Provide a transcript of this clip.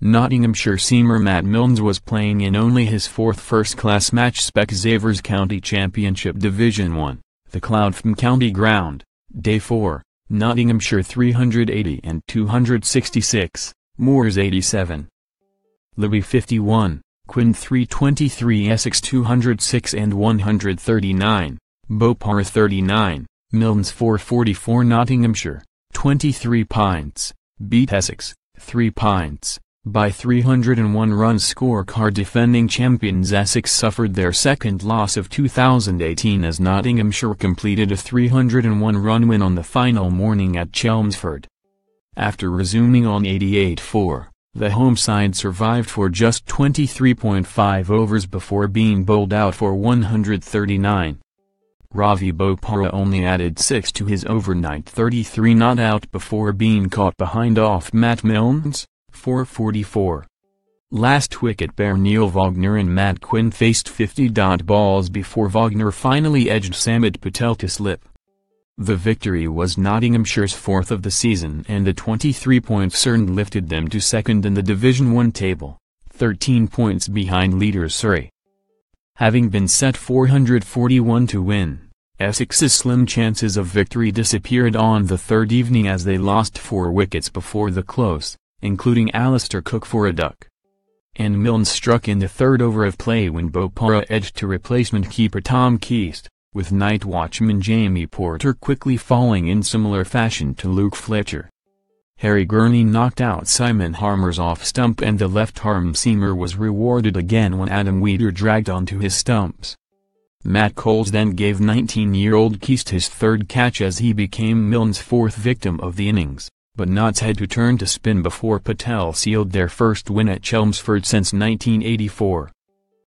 Nottinghamshire seamer Matt Milnes was playing in only his fourth first-class match Specsavers County Championship Division 1, the Cloudfm County Ground, Day 4, Nottinghamshire 380 and 266, Moores 87. Libby 51, Quinn 323 Essex 206 and 139, Bopara 39, Milnes 444 Nottinghamshire, 23 pints, beat Essex, 3 pints, by 301 runs scorecard defending champions Essex suffered their second loss of 2018 as Nottinghamshire completed a 301-run win on the final morning at Chelmsford. After resuming on 88-4, the home side survived for just 23.5 overs before being bowled out for 139. Ravi Bopara only added 6 to his overnight 33 not out before being caught behind off Matt Milnes, 444. Last wicket bear Neil Wagner and Matt Quinn faced 50 dot balls before Wagner finally edged Samit Patel to slip. The victory was Nottinghamshire's fourth of the season and the 23-point surge lifted them to second in the Division 1 table, 13 points behind leaders Surrey. Having been set 441 to win, Essex's slim chances of victory disappeared on the third evening as they lost four wickets before the close including Alastair Cook for a duck. And Milnes struck in the third over of play when Bopara edged to replacement keeper Tom Keast, with night watchman Jamie Porter quickly falling in similar fashion to Luke Fletcher. Harry Gurney knocked out Simon Harmer's off stump and the left-arm seamer was rewarded again when Adam Wheater dragged onto his stumps. Matt Coles then gave 19-year-old Keast his third catch as he became Milnes' fourth victim of the innings but Notts had to turn to spin before Patel sealed their first win at Chelmsford since 1984.